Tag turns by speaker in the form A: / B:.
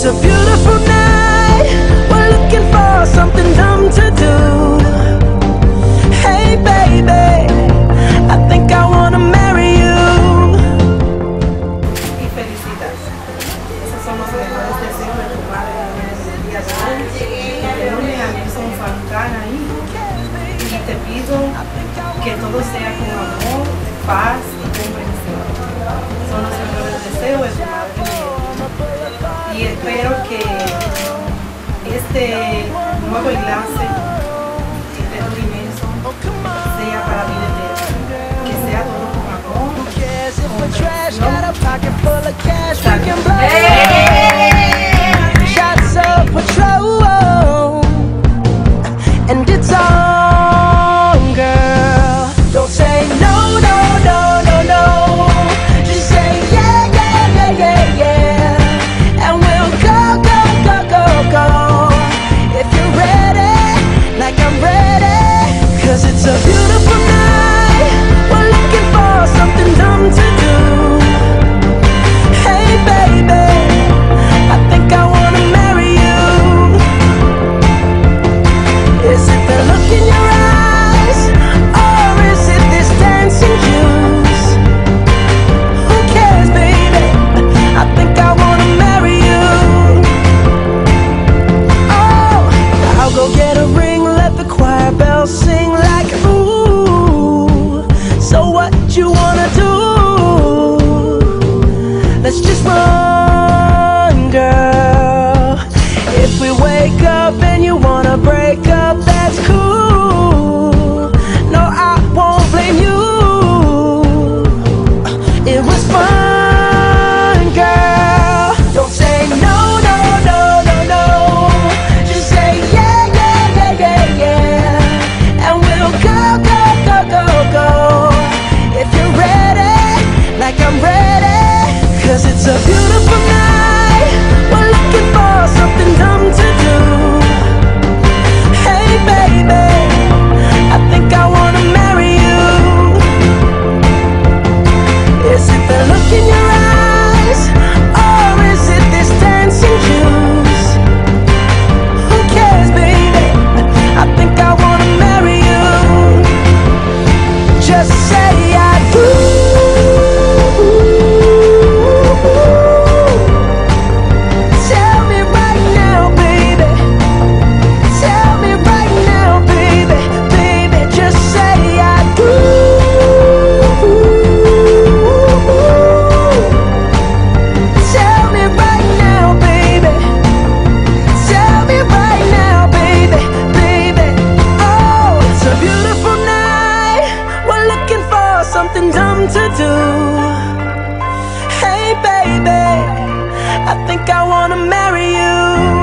A: It's a beautiful night. We're looking for something dumb to do. Hey, baby, I think I wanna marry you.
B: Y felicitas. Esos son los mejores deseos de tu madre a ahí. Y te pido que todo sea con amor, paz que este nuevo enlace
A: something dumb to do. Hey baby, I think I wanna marry you.